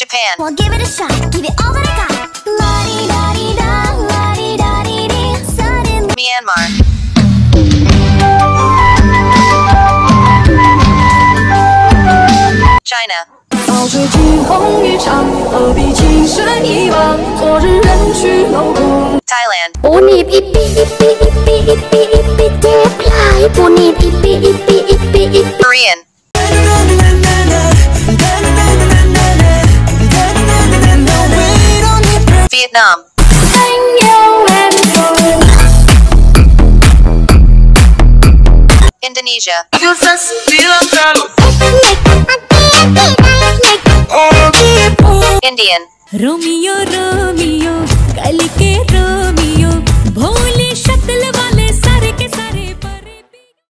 Japan. Well, give it a shot, give it all that I got. La di da di da, la di da di di. Suddenly, Myanmar. China. 早吹惊鸿一场，何必情深一往？昨日人去楼空。 Thailand. ปูนีบอิปปี้อิปปี้อิปปี้อิปปี้อิปปี้เจ็บหลายปูนีบอิ Vietnam. Indonesia. Indian. Romeo, Romeo.